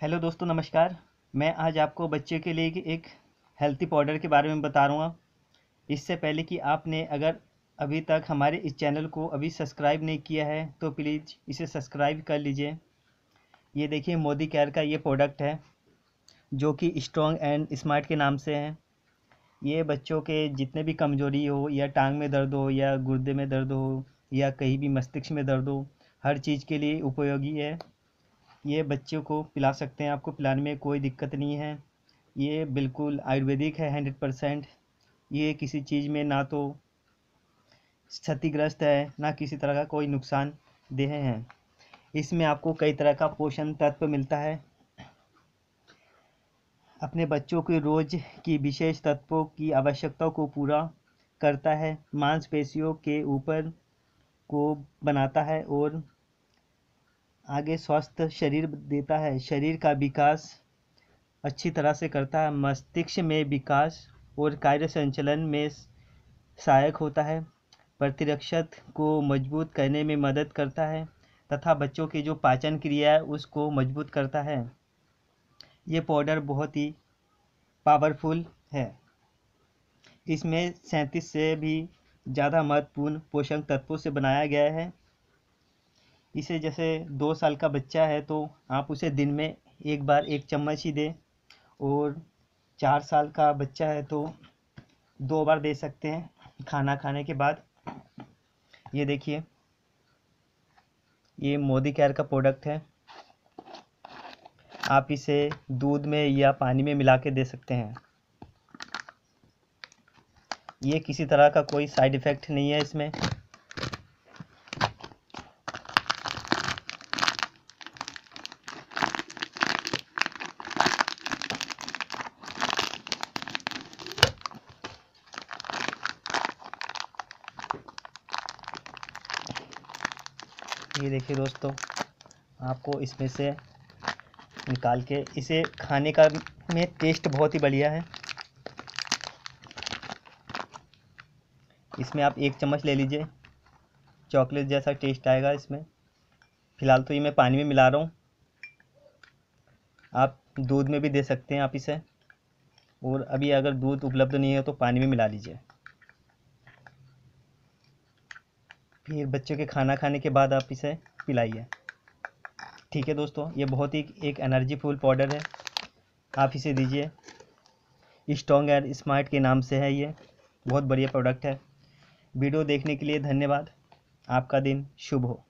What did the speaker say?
Hello दोस्तों, नमस्कार। मैं आज आपको बच्चे के लिए एक हेल्थी पाउडर के बारे में बता रहा इससे पहले कि आपने अगर अभी तक हमारे इस चैनल को अभी सब्सक्राइब नहीं किया है तो प्लीज़ इसे सब्सक्राइब कर लीजिए। ये देखिए, मोदी केयर का ये प्रोडक्ट है, जो कि स्ट्रॉन्ग एंड स्मार्ट के नाम से है। ये बच्चों के जितने भी कमज़ोरी हो, या टांग में दर्द हो, या गुर्दे में दर्द हो, या कहीं भी मस्तिष्क में दर्द हो, हर चीज़ के लिए उपयोगी है। ये बच्चों को पिला सकते हैं, आपको पिलाने में कोई दिक्कत नहीं है। ये बिल्कुल आयुर्वेदिक है, हंड्रेड परसेंट। ये किसी चीज़ में ना तो क्षतिग्रस्त है, ना किसी तरह का कोई नुकसान देह है। इसमें आपको कई तरह का पोषण तत्व मिलता है। अपने बच्चों के रोज़ की विशेष तत्वों की आवश्यकताओं को पूरा करता है, मांसपेशियों के ऊपर को बनाता है और आगे स्वस्थ शरीर देता है। शरीर का विकास अच्छी तरह से करता है। मस्तिष्क में विकास और कार्य संचलन में सहायक होता है। प्रतिरक्षक को मज़बूत करने में मदद करता है तथा बच्चों की जो पाचन क्रिया है, उसको मज़बूत करता है। ये पाउडर बहुत ही पावरफुल है। इसमें सैंतीस से भी ज़्यादा महत्वपूर्ण पोषक तत्वों से बनाया गया है। इसे जैसे दो साल का बच्चा है तो आप उसे दिन में एक बार एक चम्मच ही दें और चार साल का बच्चा है तो दो बार दे सकते हैं खाना खाने के बाद। ये देखिए, ये मोदी केयर का प्रोडक्ट है। आप इसे दूध में या पानी में मिला के दे सकते हैं। ये किसी तरह का कोई साइड इफ़ेक्ट नहीं है इसमें। ये देखिए दोस्तों, आपको इसमें से निकाल के इसे खाने का में टेस्ट बहुत ही बढ़िया है। इसमें आप एक चम्मच ले लीजिए चॉकलेट जैसा टेस्ट आएगा इसमें। फ़िलहाल तो ये मैं पानी में मिला रहा हूँ। आप दूध में भी दे सकते हैं आप इसे, और अभी अगर दूध उपलब्ध नहीं है तो पानी में मिला लीजिए। फिर बच्चों के खाना खाने के बाद आप इसे पिलाइए। ठीक है दोस्तों, ये बहुत ही एक एनर्जी फुल पाउडर है। आप इसे दीजिए। स्ट्रॉन्ग एंड स्मार्ट के नाम से है ये। बहुत बढ़िया प्रोडक्ट है। वीडियो देखने के लिए धन्यवाद। आपका दिन शुभ हो।